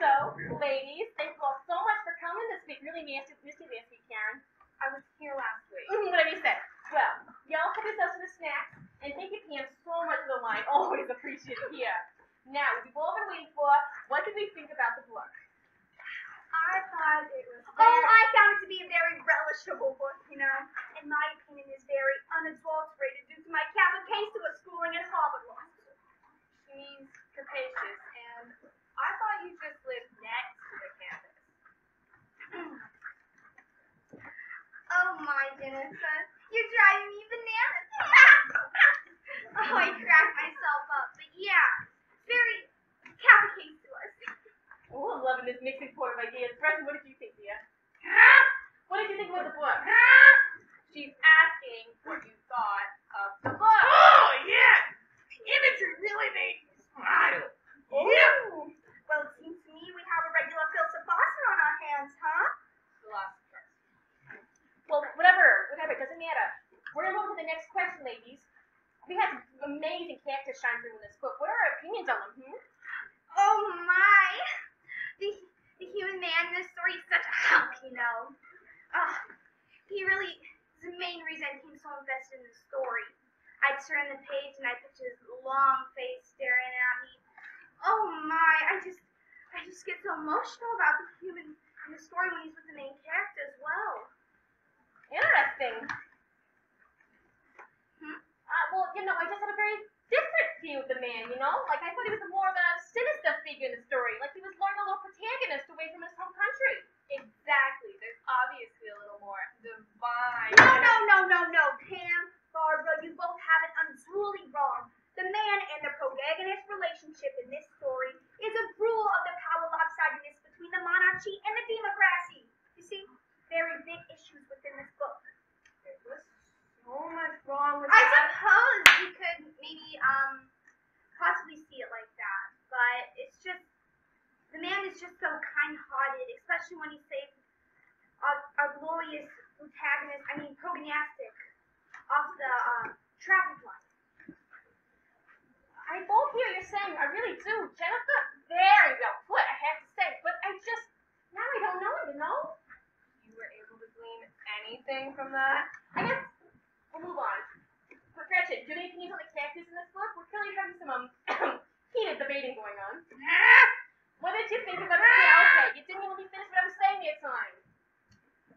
So, ladies, thank you all so much for coming this week. Really missed you, missed you this week, Karen. I was here last week. Mhm, Whatever you said. Well, y'all help yourselves to the snacks, and thank you, Pam, so much for the wine. Always appreciated here. Now, we've all been waiting for, what did we think about the book? I thought it was Oh, I found it to be a very relishable book, you know. In my opinion, is very unadulterated due to my Kappa Case schooling at Harvard Law School. She means capacious, and I thought you just lived next to the campus. Oh my Jennifer, you're driving me bananas. oh, I cracked myself up. But yeah, very Kappa Case to us. Oh, this mixing pot of ideas. Gretchen, what did you think, dear? What did you think about the book? She's asking what you thought of the book. Oh, yeah! The imagery really made me smile. Yeah! Well, it seems to me we have a regular philosopher on our hands, huh? Philosopher. Well, whatever, whatever, it doesn't matter. We're gonna move on to the next question, ladies. We had some amazing characters shine through in this book. What are our opinions on them, hmm? Oh my! The, the human man in this story is such a hunk, you know. Oh, he really is the main reason I in the story. I turn the page and I picture his long face staring at me. Oh my! I just, I just get so emotional about the human in the story when he's with the main character as well. Interesting. Hmm? Uh, well, you know, I just have a very different view of the man, you know? Like, I thought he was more of a sinister figure in the story. Like, he was learning a little protagonist away from his home country. Exactly. There's obviously a little more divine. No, no, no, no, no, Pam, Barbara, you both have it unduly wrong. The man and the protagonist relationship in this story is a rule of the power lopsidedness between the monarchy and the democracy. You see, very big issues within this book. There was so much wrong with I that. suppose you could maybe um possibly see it like that, but it's just the man is just so kind-hearted, especially when he saved our, our glorious protagonist, I mean protagonistic, off the uh, traffic light. I both hear you're saying, I really do. Jennifer, very well put, I have to say. But I just, now I don't know, you know? You were able to glean anything from that? I guess we'll move on. But Gretchen, do you have any opinions on the characters in this book? We're clearly having some um, heated debating going on. What did you think about the yeah, okay, you didn't even let me finish what I was saying the time.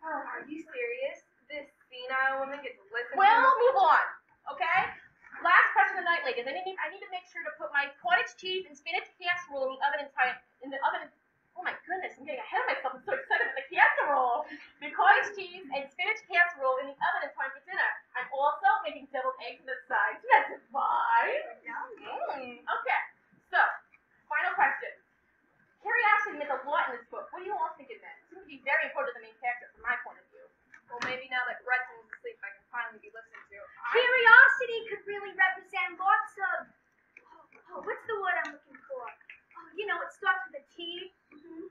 Oh, are you serious? This senile woman gets listened Well, move on, okay? Last question of the night, ladies. I need, I need to make sure to put my cottage cheese and spinach casserole in the oven in time. In the oven. Oh my goodness, I'm getting ahead of myself. I'm so excited about the casserole. The cottage cheese and spinach casserole in the oven in time for dinner. I'm also making deviled eggs on the side. That's fine. Mm, okay. So, final question. Curiosity meant a lot in this book. What do you all think it meant? It seems to be very important to the main character from my point of view. Well, maybe now that Gretchen's asleep, I can finally be listened to. I- Curiosity could really represent lots of. Oh, oh, what's the word I'm looking for? Oh, you know, it starts with a T. Mm-hmm.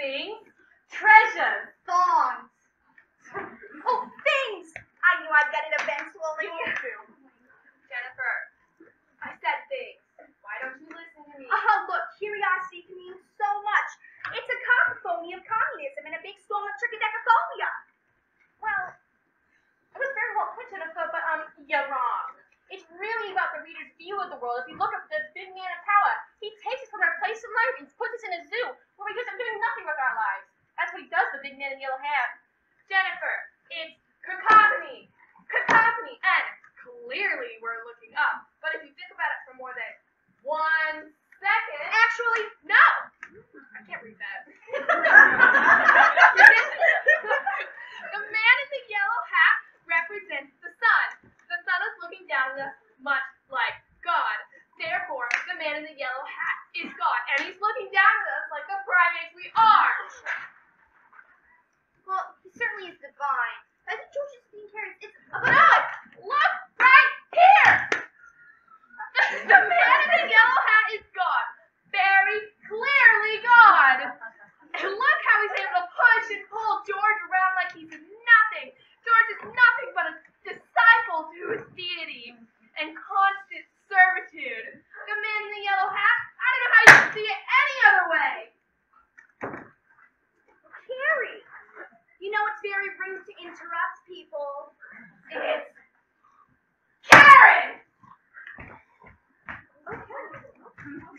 Things. Treasures. Thongs. Oh, things! I knew I'd get it eventually. Jennifer, I said things. Why don't you listen to me? Oh, look, curiosity can mean so much. It's a cacophony of communism and a big storm of trichodecaphobia. Well, it was very well put, Jennifer, but um, you're wrong. It's really about the reader's view of the world. If you look at the big man of power, he takes us from our place in life and puts us in a zoo where we just are doing nothing with our lives. That's what he does, the man in the yellow hat. Jennifer, it's cacophony. Cacophony. And clearly we're looking up. But if you think about it for more than one second. Actually, No! I can't read that. the man in the yellow hat represents the sun. The sun is looking down at us much like God. Therefore, the man in the yellow hat is God. And he's looking down at us like the primates we are. well, he certainly is divine. I think George's being carried. It's But look! Look right here! The, the man in the yellow hat is God. Very clearly God. And look how he's able to push and pull George around like he's nothing. George is nothing but a disciple to his deity and constant servitude. The man in the yellow hat, I don't know how you can see it any other interrupt people. It's Karen!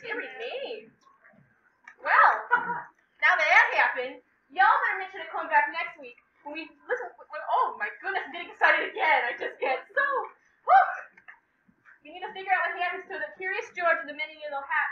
Deary me. Well, now that that happened, y'all better make sure to come back next week when we listen. When, oh my goodness, I'm getting excited again. I just get so. Whew. We need to figure out what happens to the Curious George and the Men in Yellow Hat